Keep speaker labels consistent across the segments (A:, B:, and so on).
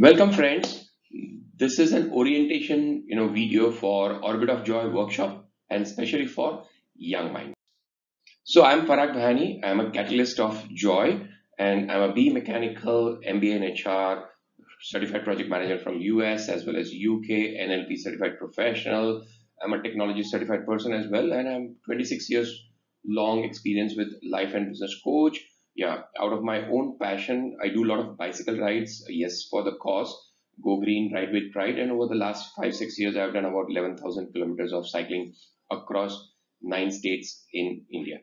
A: Welcome friends. This is an orientation you know video for Orbit of Joy workshop and especially for young minds. So I'm Parag Bhani. I'm a catalyst of joy and I'm a B mechanical MBA in HR certified project manager from US as well as UK NLP certified professional. I'm a technology certified person as well and I'm 26 years long experience with life and business coach yeah, out of my own passion, I do a lot of bicycle rides. Yes, for the cause, go green, ride with pride. And over the last five, six years, I've done about 11,000 kilometers of cycling across nine states in India.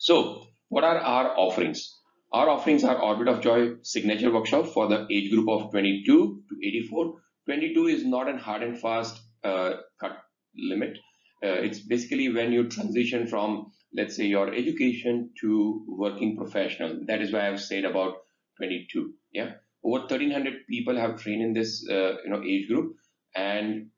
A: So, what are our offerings? Our offerings are Orbit of Joy signature workshop for the age group of 22 to 84. 22 is not a hard and fast uh, cut limit. Uh, it's basically when you transition from let's say your education to working professional. That is why I've said about 22. Yeah, over 1300 people have trained in this uh, you know age group, and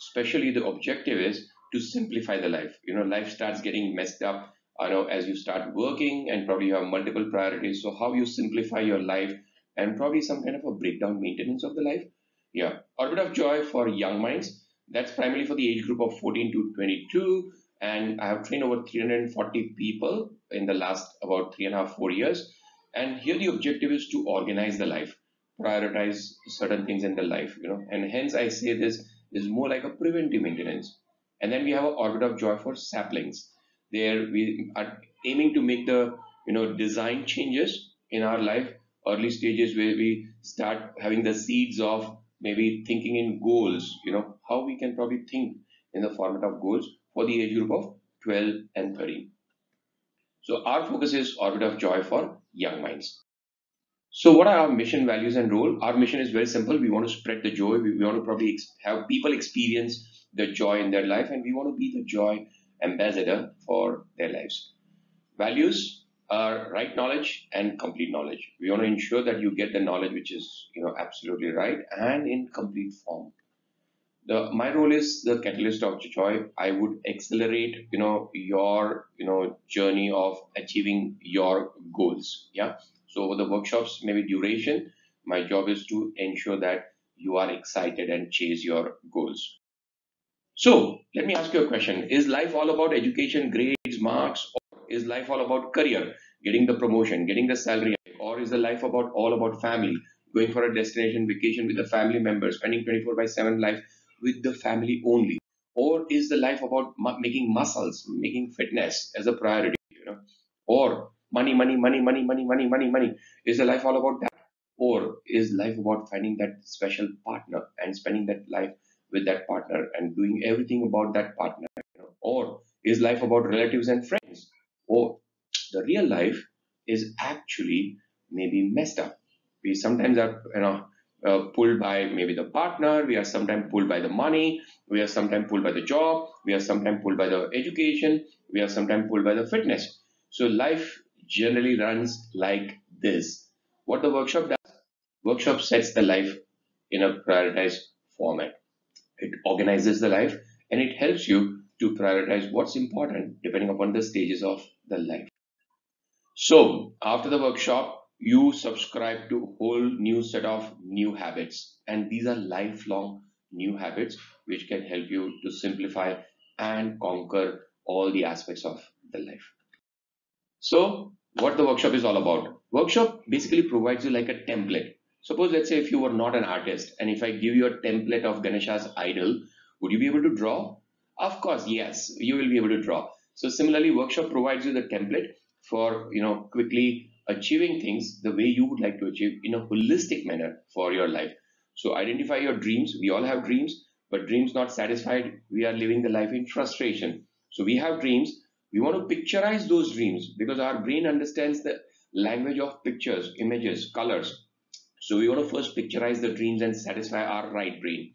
A: especially the objective is to simplify the life. You know, life starts getting messed up. I know as you start working and probably you have multiple priorities. So how you simplify your life and probably some kind of a breakdown maintenance of the life. Yeah, Orbit of Joy for young minds. That's primarily for the age group of 14 to 22 and I have trained over 340 people in the last about three and a half, four years. And here the objective is to organize the life, prioritize certain things in the life, you know, and hence I say this is more like a preventive maintenance. And then we have an orbit of joy for saplings. There we are aiming to make the you know design changes in our life, early stages where we start having the seeds of maybe thinking in goals, you know, how we can probably think in the format of goals for the age group of 12 and 13. So our focus is Orbit of Joy for young minds. So what are our mission, values and role? Our mission is very simple. We want to spread the joy. We, we want to probably have people experience the joy in their life and we want to be the joy ambassador for their lives. Values are right knowledge and complete knowledge. We want to ensure that you get the knowledge which is you know absolutely right and in complete form the my role is the catalyst of joy i would accelerate you know your you know journey of achieving your goals. Yeah? So the workshops maybe duration my job is to ensure that you are excited and chase your goals. So let me ask you a question. Is life all about education grades marks or is life all about career getting the promotion getting the salary or is the life about all about family going for a destination vacation with the family members spending 24 by 7 life with the family only? Or is the life about making muscles, making fitness as a priority, you know? Or money, money, money, money, money, money, money, money. Is the life all about that? Or is life about finding that special partner and spending that life with that partner and doing everything about that partner? You know? Or is life about relatives and friends? Or the real life is actually maybe messed up. We sometimes are, you know, uh, pulled by maybe the partner, we are sometimes pulled by the money, we are sometimes pulled by the job, we are sometimes pulled by the education, we are sometimes pulled by the fitness. So life generally runs like this. What the workshop does? Workshop sets the life in a prioritized format. It organizes the life and it helps you to prioritize what's important depending upon the stages of the life. So after the workshop, you subscribe to a whole new set of new habits. And these are lifelong new habits which can help you to simplify and conquer all the aspects of the life. So what the workshop is all about. Workshop basically provides you like a template. Suppose let's say if you were not an artist and if i give you a template of ganesha's idol would you be able to draw? Of course yes you will be able to draw. So similarly workshop provides you the template for you know quickly achieving things the way you would like to achieve in a holistic manner for your life. So identify your dreams. We all have dreams, but dreams not satisfied. We are living the life in frustration. So we have dreams. We want to picturize those dreams because our brain understands the language of pictures, images, colors. So we want to first picturize the dreams and satisfy our right brain.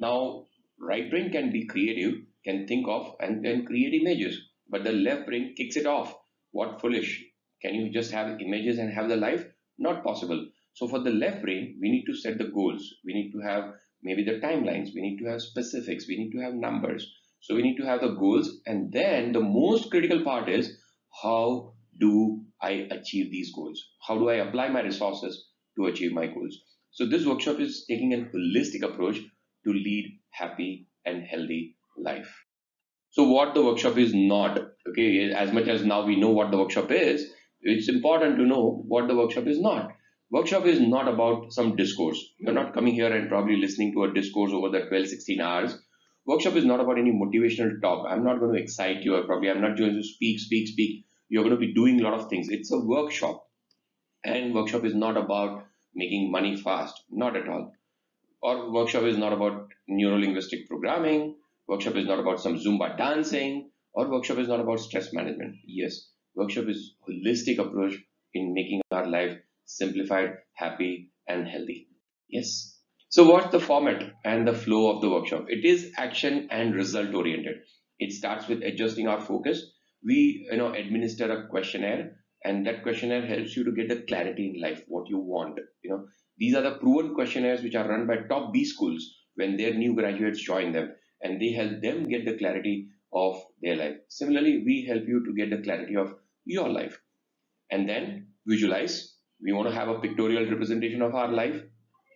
A: Now, right brain can be creative, can think of and then create images, but the left brain kicks it off. What foolish can you just have images and have the life? Not possible. So for the left brain, we need to set the goals. We need to have maybe the timelines. We need to have specifics. We need to have numbers. So we need to have the goals. And then the most critical part is how do I achieve these goals? How do I apply my resources to achieve my goals? So this workshop is taking a holistic approach to lead happy and healthy life. So what the workshop is not, okay, as much as now we know what the workshop is, it's important to know what the workshop is not. Workshop is not about some discourse. You're not coming here and probably listening to a discourse over the 12, 16 hours. Workshop is not about any motivational talk. I'm not going to excite you or probably I'm not going to speak, speak, speak. You're going to be doing a lot of things. It's a workshop. And workshop is not about making money fast. Not at all. Or workshop is not about neuro-linguistic programming. Workshop is not about some Zumba dancing. Or workshop is not about stress management. Yes, workshop is holistic approach in making our life simplified, happy, and healthy. Yes. So what's the format and the flow of the workshop? It is action and result oriented. It starts with adjusting our focus. We, you know, administer a questionnaire and that questionnaire helps you to get the clarity in life, what you want. You know, these are the proven questionnaires which are run by top B schools when their new graduates join them and they help them get the clarity of their life. Similarly, we help you to get the clarity of your life and then visualize. We want to have a pictorial representation of our life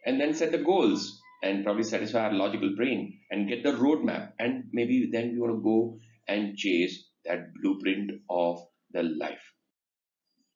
A: and then set the goals and probably satisfy our logical brain and get the roadmap and maybe then we want to go and chase that blueprint of the life.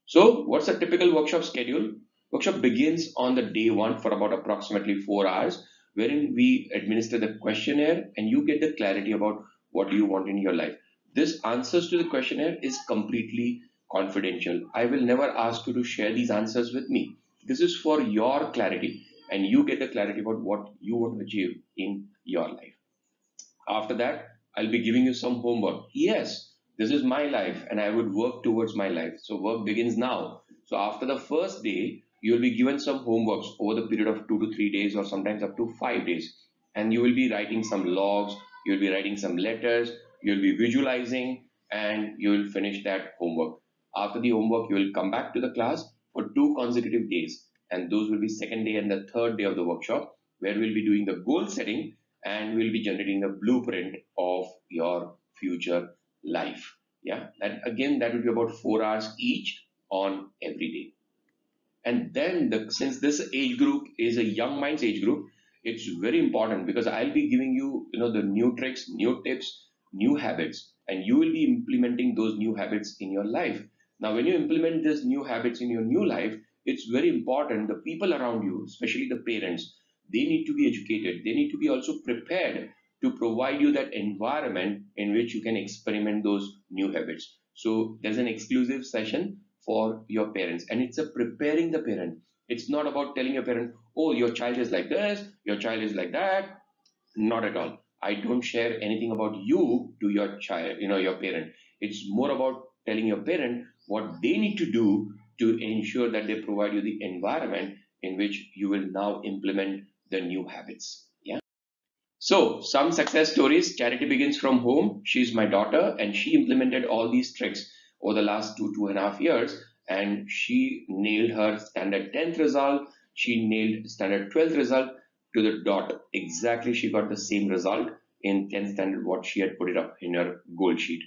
A: So what's a typical workshop schedule? Workshop begins on the day one for about approximately four hours, wherein we administer the questionnaire and you get the clarity about what do you want in your life. This answers to the questionnaire is completely confidential. I will never ask you to share these answers with me. This is for your clarity and you get the clarity about what you want to achieve in your life. After that, I'll be giving you some homework. Yes, this is my life and I would work towards my life. So work begins now. So after the first day, you'll be given some homeworks over the period of two to three days or sometimes up to five days. And you will be writing some logs, you'll be writing some letters, you'll be visualizing and you will finish that homework. After the homework, you will come back to the class for two consecutive days. And those will be second day and the third day of the workshop where we'll be doing the goal setting and we'll be generating the blueprint of your future life. Yeah, and again, that will be about four hours each on every day. And then the, since this age group is a young minds age group, it's very important because I'll be giving you, you know, the new tricks, new tips, new habits, and you will be implementing those new habits in your life. Now, when you implement these new habits in your new life, it's very important. The people around you, especially the parents, they need to be educated. They need to be also prepared to provide you that environment in which you can experiment those new habits. So there's an exclusive session for your parents and it's a preparing the parent. It's not about telling your parent, oh, your child is like this, your child is like that. Not at all. I don't share anything about you to your child, you know, your parent. It's more about telling your parent what they need to do to ensure that they provide you the environment in which you will now implement the new habits. Yeah. So some success stories, Charity begins from home. She's my daughter and she implemented all these tricks over the last two, two and a half years. And she nailed her standard 10th result. She nailed standard 12th result to the dot. Exactly, she got the same result in 10th standard what she had put it up in her goal sheet.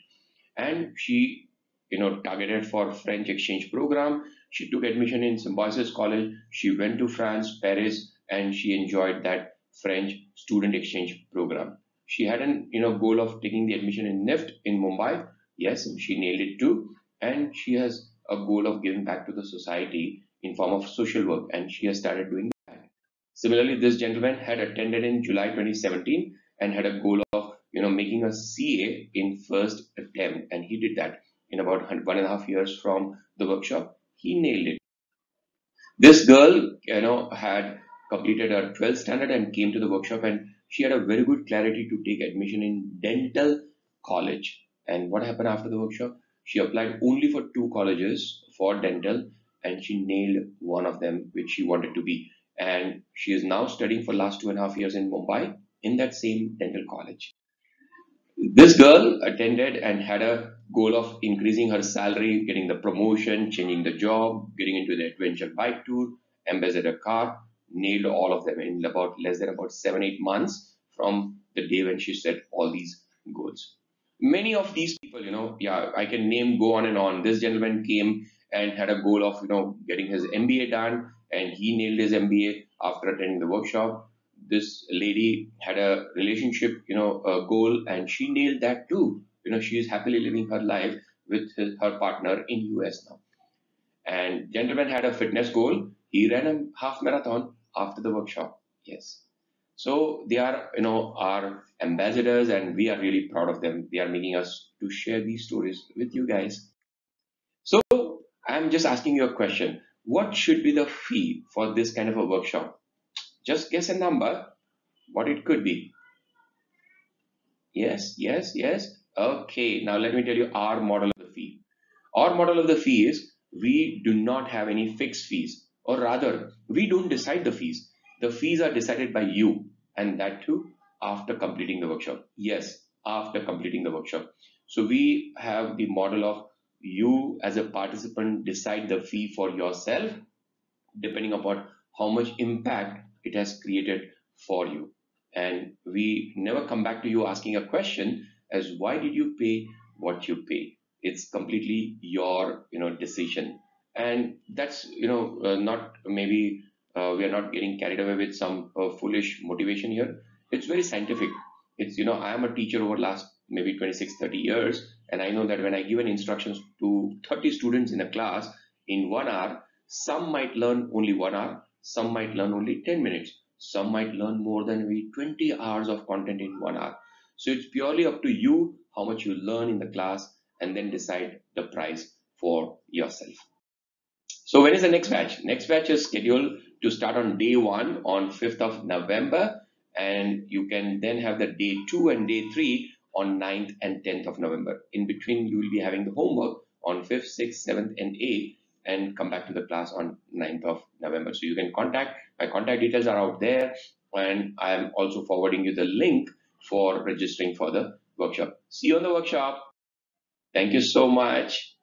A: And she, you know, targeted for French exchange program. She took admission in Symbiosis College. She went to France, Paris, and she enjoyed that French student exchange program. She had an you know goal of taking the admission in NIFT in Mumbai. Yes, she nailed it too. And she has a goal of giving back to the society in form of social work and she has started doing. Similarly, this gentleman had attended in July 2017 and had a goal of you know making a CA in first attempt and he did that in about one and a half years from the workshop. He nailed it. This girl, you know, had completed her 12th standard and came to the workshop and she had a very good clarity to take admission in dental college. And what happened after the workshop? She applied only for two colleges for dental and she nailed one of them which she wanted to be. And she is now studying for last two and a half years in Mumbai in that same dental college. This girl attended and had a goal of increasing her salary, getting the promotion, changing the job, getting into the adventure bike tour, ambassador car, nailed all of them in about less than about seven, eight months from the day when she set all these goals. Many of these people, you know, yeah, I can name, go on and on. This gentleman came and had a goal of, you know, getting his MBA done and he nailed his MBA after attending the workshop. This lady had a relationship, you know, a goal, and she nailed that too. You know, she is happily living her life with his, her partner in US now. And gentleman had a fitness goal. He ran a half marathon after the workshop. Yes. So they are, you know, our ambassadors, and we are really proud of them. They are making us to share these stories with you guys. So I'm just asking you a question. What should be the fee for this kind of a workshop? Just guess a number, what it could be. Yes, yes, yes. Okay, now let me tell you our model of the fee. Our model of the fee is we do not have any fixed fees, or rather, we don't decide the fees. The fees are decided by you, and that too after completing the workshop. Yes, after completing the workshop. So we have the model of you as a participant decide the fee for yourself depending upon how much impact it has created for you. And we never come back to you asking a question as why did you pay what you pay? It's completely your you know decision, and that's you know uh, not maybe uh, we are not getting carried away with some uh, foolish motivation here. It's very scientific. It's you know I am a teacher over last maybe 26 30 years and i know that when i give an instructions to 30 students in a class in one hour some might learn only one hour some might learn only 10 minutes some might learn more than maybe 20 hours of content in one hour. So it's purely up to you how much you learn in the class and then decide the price for yourself. So when is the next batch? Next batch is scheduled to start on day one on 5th of november and you can then have the day two and day three on 9th and 10th of November. In between, you will be having the homework on 5th, 6th, 7th, and 8th, and come back to the class on 9th of November. So you can contact, my contact details are out there, and I am also forwarding you the link for registering for the workshop. See you on the workshop. Thank you so much.